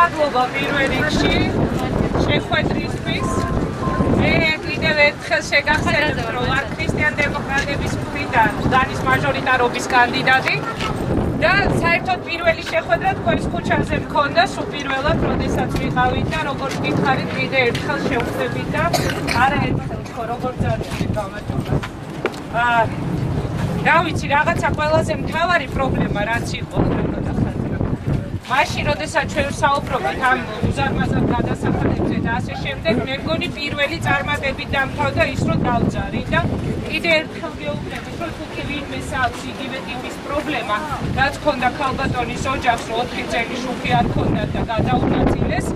მადლობა პირველ რიგში შეხვედრისთვის. მე კიდევ ერთხელ შეგახსენებ, რომ ვარ ქრისტიან დემოკრატების მხრიდან დანის მაჟორიტარობის კანდიდატი. და საერთოდ პირველი შეხვედრა თქვენს ქუჩაზე მქონდა სულ პირველად, როდესაც ვიყავით და როგორც გითხარით, კიდე ერთხელ შევხვდებით და არაერთხელ ხო როგორც ძალიან გამარჯობა. აა რა ვიცი, რაღაცა ყველაზე მთავარი პრობლემა რაც იყო, რა მაშინ როდესაც ჩვენ საუბრობთ ამ უზარმაზარ გადასახადებზე და ასე შემდეგ, მე მგონი პირველი წარმატებით დამთავრდა ის, რომ დავძარი და კიდე ერთხელ გეუბნები, რომ თუკი ვინმე აქვს იგივე ტიპის პრობლემა, რაც ქონდა ქალბატონის ოჯახს, 4 წელი შუქი არ ქონდა და გადაუნაწილეს,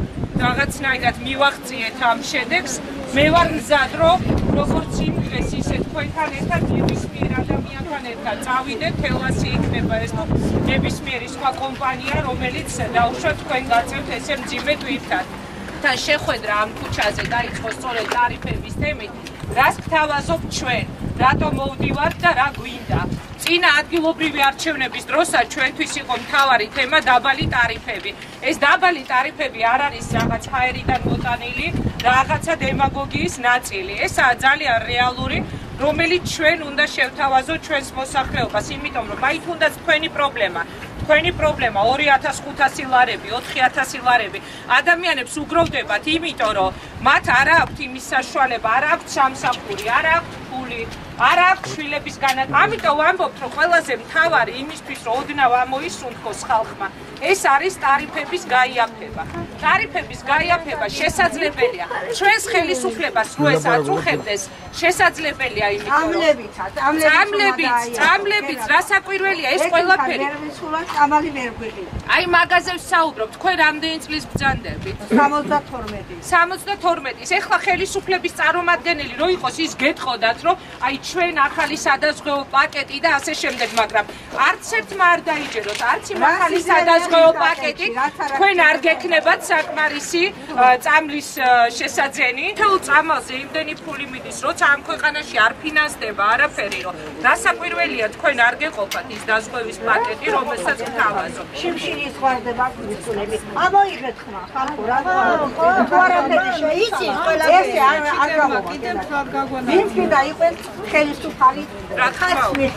რაღაცნაირად მივახციეთ ამ შედეგს, მე ვარ მზად, რომ როგორც იმ დღეს ისე თქვენთან ერთად ერთად წავიდეთ, თელასი იქნება ეს ნებისმიერი სხვა კომპანია, რომელიც დაუშვათ თქვენ გაწევთ ესე მძიმე თვითთან. თან შეხვედრა ამ ქუჩაზე დაიწყო სწორედ ტარიფების თემით. რას გთავაზობ ჩვენ? რატომ მოვდივართ და რა გვინდა? წინა ადგილობრივი არჩევნების დროსაც ჩვენთვის იყო მთავარი თემა დაბალი ტარიფები. ეს დაბალი ტარიფები არ არის რაღაც ჰაერიდან მოტანილი, რაღაცა დემაგოგიის ნაწილი. ესაა ძალიან რეალური, რომელიც ჩვენ უნდა შევთავაზოთ ჩვენს მოსახლეობას, იმიტომ რომ აი თუნდაც თქვენი პრობლემა თქვენი პრობლემა 2500 ლარები, 4000 ლარები. ადამიანებს უგროვდებათ, იმიტომ რომ მათ არ აქვთ იმის საშუალება, არ აქვთ სამსახური, არ აქვთ ფული, არ აქვს შვილების განათლება. ამიტომ ვამბობთ, რომ ყველაზე მთავარი იმისთვის, რომ ოდნავ ამოისუნთქოს ხალხმა, ეს არის ტარიფების გაიაფება. ტარიფების გაიაფება შესაძლებელია. ჩვენს ხელისუფლებას რო ეს აწუხებდეს, შესაძლებელია იმიტომ, რომ ამლებიცაც, ამლებიც, ამლებიც, რასაკვირველია ეს ყველაფერი. ამალი ვერ გვიღია. აი მაგაზე ვსაუბრობ, თქვენ რამდენი წლის ბრძანდებით? 72. 72-ის. ეხლა ხელისუფლების წარმომადგენელი რო იყოს, ის გეტყოდათ, რომ აი ჩვენ ახალი სადაზღვეო პაკეტი და ასე შემდეგ, მაგრამ არც ერთმა არ დაიჯეროთ, არც იმ ახალი სადაზღვეო პაკეტი თქვენ არ გექნებათ საკმარისი წამლის შესაძენი. თელ წამალზე იმდენი ფული მიდის, როცა ამ ქვეყანაში არ ფინანსდება არაფერი, რომ დასაკვირველია თქვენ არ გეყოფათ ის დაზღვევის პაკეტი, რომელსაც გთავაზობ. შიმშილი ხვარდება ქუჩულები. ამოიღეთ ხმა, ხალხო რა. თუ არაფერი შეიცი, ყველაფერი. ეს არ არ გამოგა. კიდევ თქვა გაგვანა. ვინც კიდე იყვენ ხელისუფალი რა თქმა უნდა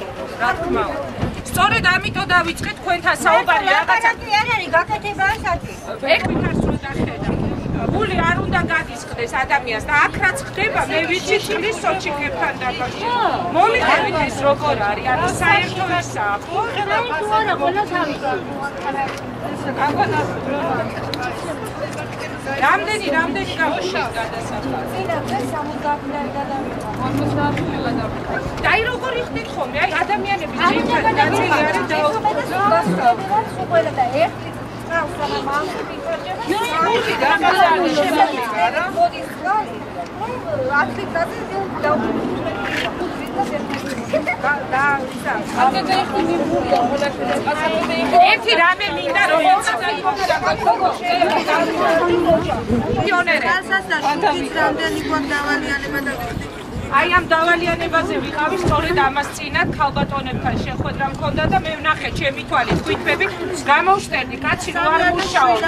რა თქმა უნდა. სწორედ ამიტომ დავიწყე თქვენთან საუბარი რაღაცა კი არ არის გაკეთება ასეთი ეგ ვითარს რო დახედა. გული არ უნდა გადისხდეს ადამიანს და აქ რაც ხდება მე ვიცი ჩილის სოჩიკებთან დაბაში მომიხედავთ ეს როგორ არის? ანუ საერთო ისაა ხო ყველა თუ არა ყველა თავი რამდენი რამდენი გამოშა გადასახადი წინა დღეს 70 ლარი გადავიდა 50 ლარი გადავიდა დაი როგორ იხდით ხოლმე აი ადამიანები ძირითადად ნაწილი არის და ყველა და ერთი წავს რა მამული ვიკარჯება ნუ და მაგარი შემოიღა რა მოდის ხარი ათლიტაზე ერთი რამე მინდა რომ პიონერე აი ამ დავალიანებაზე ვიყავი სწორედ ამას წინათ ქალბატონებთან შეხვედრა მქონდა და მე ვნახე ჩემი თვალით თვითები გამოვშტერდი კაცი რო არ მუშაობ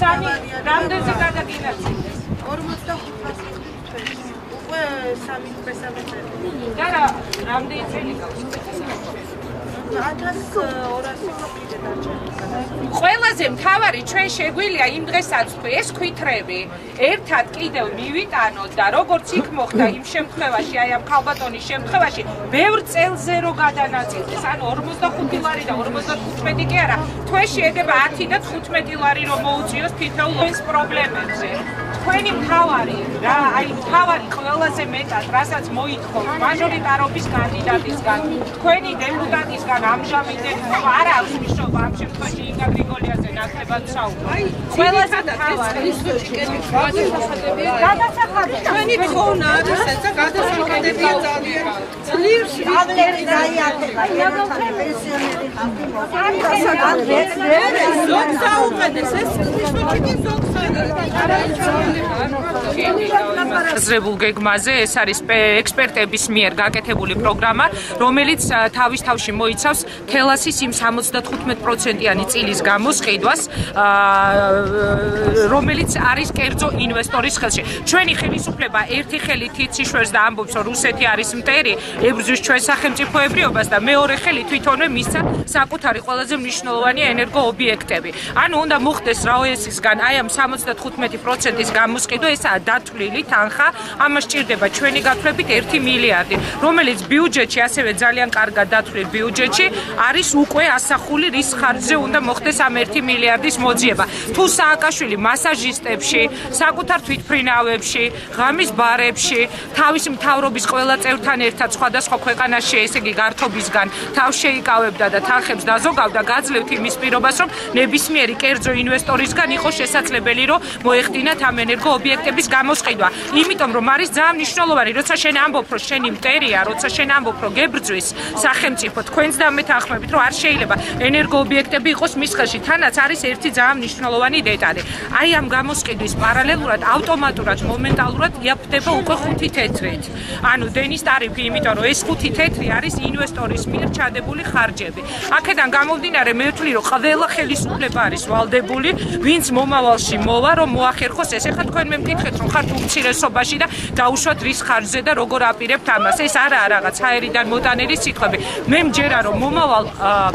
სამი რამდენზე გადაგინაცილდეს 45 უკვე სამი მესამე და რა რამდენი წელი გაქვს? 1200 კიდე დარჩენილი. ყველაზე მთავარი ჩვენ შეგვიძლია იმ დღესაც თქვი ეს ქვითრები. ერთად კიდევ მივიტანოთ და როგორც იქ მოხდა იმ შემთხვევაში აი ამ ხალბატონის შემთხვევაში ბევრ წელზე რო გადანაწილდეს. ანუ 45 ლარი და 55 კი არა. თვეში ეგება 10 და 15 ლარი რომ მოუწიოს თითოეულ ეს პრობლემებზე თქვენი მთავარი რა აი მთავარი ყველაზე მეტად რასაც მოითხოვ მაჟორიტარობის კანდიდატისგან თქვენი დეპუტატისგან ამჟამინდელი რომ არ აქვს მნიშვნელობა ამ შემთხვევაში იგა გრიგოლიაზე ნაკლებად საუბრო. ყველაზე მთავარი გადასახადები ჩვენი თხოვნა არის ეს და გადასახადები ძალიან ძლიერს ავლერი დაიარდება იაგოქრე პენსიონერი ხალხი მოგადასახადები ზოგს აუყენეს ეს ის მოჭიქი ზოგს არა აღზრებულ გეგმაზე. ეს არის ექსპერტების მიერ გაკეთებული პროგრამა, რომელიც თავის თავში მოიცავს თელასის იმ 75%-იანი წილის გამოსყიდვას, რომელიც არის კერძო ინვესტორის ხელში. ჩვენი ხელისუფლება ერთი ხელით იციშვებს და ამბობს, რომ რუსეთი არის მტერი, ებრძვის ჩვენ სახელმწიფოებრიობას და მეორე ხელი თვითონვე მისცა საკუთარი ყველაზე მნიშვნელოვანი ენერგოობიექტები. ანუ უნდა მოხდეს რაოესისგან აი ამ 75%-ის გამოსყიდვა, ესაა დათვლილი თანხა, ამას ჭირდება ჩვენი გათვლებით 1 მილიარდი, რომელიც ბიუჯეტში ასევე ძალიან კარგად დათვლილ ბიუჯეტში არის უკვე ასახული რის ხარჯზე უნდა მოხდეს ამ 1 მილიარდის მოძიება. თუ სააკაშვილი მასაჟისტებში, საკუთარ თვითფრინავებში, ღამის ბარებში, თავის მთავრობის ყველა წევრთან ერთად სხვადასხვა ქვეყანაში, ესე იგი გართობისგან თავს შეიკავებდა და თანხებს დაზოგავდა, გაძლევთ იმის პირობას, რომ ნებისმიერი კერძო ინვესტორისგან იყოს შესაძლებელი, რომ მოეხდინათ ამ ენერგო ობიექტების გამოსყიდვა. იმიტომ რომ არის ძალიან მნიშვნელოვანი, როცა შენ ამბობ, რომ შენი მტერია, როცა შენ ამბობ, რომ გებრძვის სახელმწიფო თქვენს და მეთანხმებით, რომ არ შეიძლება ენერგო ობიექტები იყოს მის ხელში, თანაც არის ერთი ძალიან მნიშვნელოვანი დეტალი. აი ამ გამოსყიდვის პარალელურად ავტომატურად მომენტალურად იაფდება უკვე ხუთი თეთრით. ანუ დენის ტარიფი, იმიტომ რომ ეს ხუთი თეთრი არის ინვესტორის მიერ ჩადებული ხარჯები. აქედან გამომდინარე მე ვთვლი, რომ ყველა ხელისუფლება არის ვალდებული, ვინც მომავალში მოვა, რომ მოახერხოს ეს. ეხლა თქვენ მე მკითხეთ, რომ ხართ უმცირესობაში და დაუშვათ რის ხარჯზე და როგორ აპირებთ ამას. ეს არაა რაღაც აერიდან მოტანილი სიტყვები. მე მჯერა, რომ მომავალ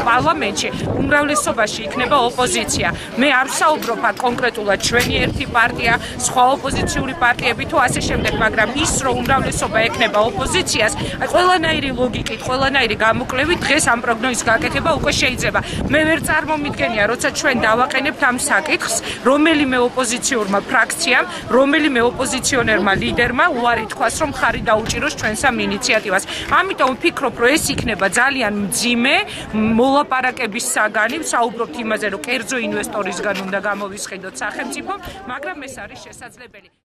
პარლამენტში უმრავლესობაში იქნება ოპოზიცია. მე არ ვსაუბრობ აქ კონკრეტულად ჩვენი ერთი პარტია, სხვა ოპოზიციური პარტიები თუ ასე შემდეგ, მაგრამ ის რომ უმრავლესობა ექნება ოპოზიციას, აი ყველანაირი ლოგიკით, ყველანაირი გამოკლევით დღეს ამ პროგნოზის გაკეთება უკვე შეიძლება. მე ვერ წარმომიდგენია, როცა ჩვენ დავაყენებთ ამ საკითხს, რომელიმე ოპოზიციურმა ფრაქციამ, რომელიმე ოპოზიციონერმა ლიდერმა უარი თქვას, რომ ხარი დაუჭიროს ჩვენს ამ ინიციატივას. ამიტომ ვფიქრობ, რომ ეს იქნება ძალიან მძიმე მოლაპარაკების საგანი, საუბრობთ იმაზე, რომ კერძო ინვესტორისგან უნდა გამოვისყიდოთ სახელმწიფო, მაგრამ ეს არის შესაძლებელი.